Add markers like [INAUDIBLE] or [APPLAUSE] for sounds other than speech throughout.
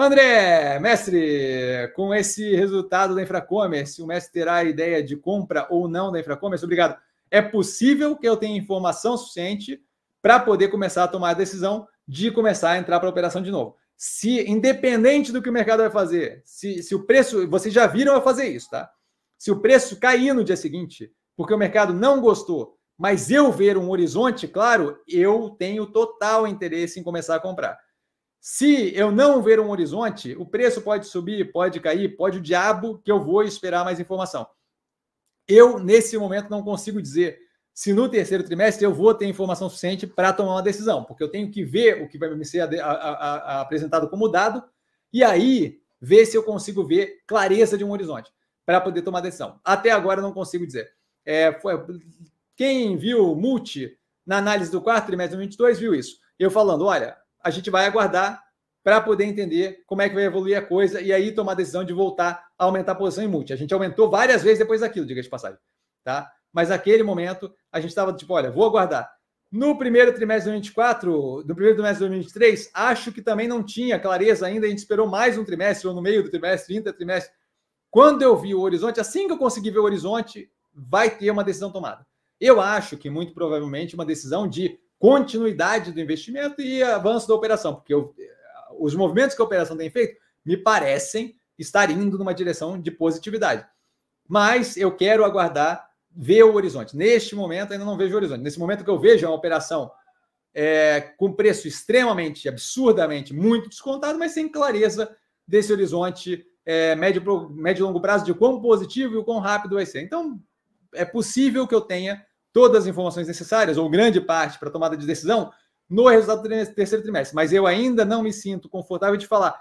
André, mestre, com esse resultado da Infracommerce, o mestre terá a ideia de compra ou não da Infracommerce? Obrigado. É possível que eu tenha informação suficiente para poder começar a tomar a decisão de começar a entrar para a operação de novo. Se, independente do que o mercado vai fazer, se, se o preço, vocês já viram eu fazer isso, tá? Se o preço cair no dia seguinte, porque o mercado não gostou, mas eu ver um horizonte claro, eu tenho total interesse em começar a comprar. Se eu não ver um horizonte, o preço pode subir, pode cair, pode o diabo que eu vou esperar mais informação. Eu, nesse momento, não consigo dizer se no terceiro trimestre eu vou ter informação suficiente para tomar uma decisão, porque eu tenho que ver o que vai me ser a, a, a, apresentado como dado e aí ver se eu consigo ver clareza de um horizonte para poder tomar decisão. Até agora não consigo dizer. É, foi, quem viu multi na análise do quarto trimestre de 2022 viu isso. Eu falando, olha, a gente vai aguardar para poder entender como é que vai evoluir a coisa e aí tomar a decisão de voltar a aumentar a posição em multi. A gente aumentou várias vezes depois daquilo, diga de passagem, tá? Mas naquele momento a gente estava tipo, olha, vou aguardar. No primeiro trimestre de 2024, no primeiro trimestre de 2023, acho que também não tinha clareza ainda, a gente esperou mais um trimestre ou no meio do trimestre, 30 trimestre. Quando eu vi o horizonte, assim que eu consegui ver o horizonte, vai ter uma decisão tomada. Eu acho que muito provavelmente uma decisão de continuidade do investimento e avanço da operação, porque eu, os movimentos que a operação tem feito me parecem estar indo numa direção de positividade. Mas eu quero aguardar ver o horizonte. Neste momento, ainda não vejo o horizonte. Nesse momento que eu vejo é uma operação é, com preço extremamente, absurdamente, muito descontado, mas sem clareza desse horizonte é, médio, médio e longo prazo de quão positivo e o quão rápido vai ser. Então, é possível que eu tenha todas as informações necessárias, ou grande parte, para tomada de decisão no resultado do terceiro trimestre. Mas eu ainda não me sinto confortável de falar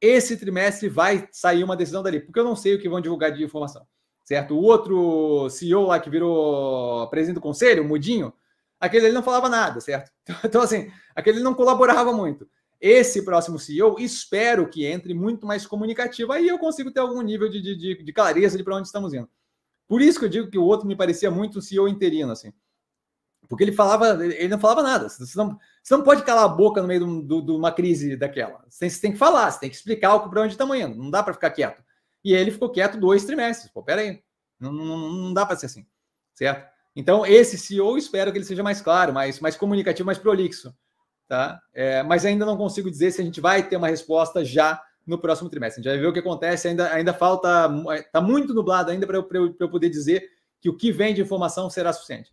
esse trimestre vai sair uma decisão dali, porque eu não sei o que vão divulgar de informação, certo? O outro CEO lá que virou presidente do conselho, Mudinho, aquele ele não falava nada, certo? [LAUGHS] Então, assim, aquele não colaborava muito. Esse próximo CEO, espero que entre muito mais comunicativo, aí eu consigo ter algum nível de, de, de clareza de para onde estamos indo. Por isso que eu digo que o outro me parecia muito um CEO interino, assim. Porque ele falava, ele não falava nada. Você não, você não pode calar a boca no meio de uma crise daquela. Você tem, você tem, que falar, você tem que explicar para onde estamos indo. Não dá para ficar quieto. E ele ficou quieto dois trimestres. Pô, peraí. Não, não, não dá para ser assim. Certo? Então, esse CEO, espero que ele seja mais claro, mais, mais comunicativo, mais prolixo. Tá? É, mas ainda não consigo dizer se a gente vai ter uma resposta já no próximo trimestre. A gente vai ver o que acontece. Ainda, ainda falta, está muito nublado ainda para eu, eu, eu poder dizer que o que vem de informação será suficiente.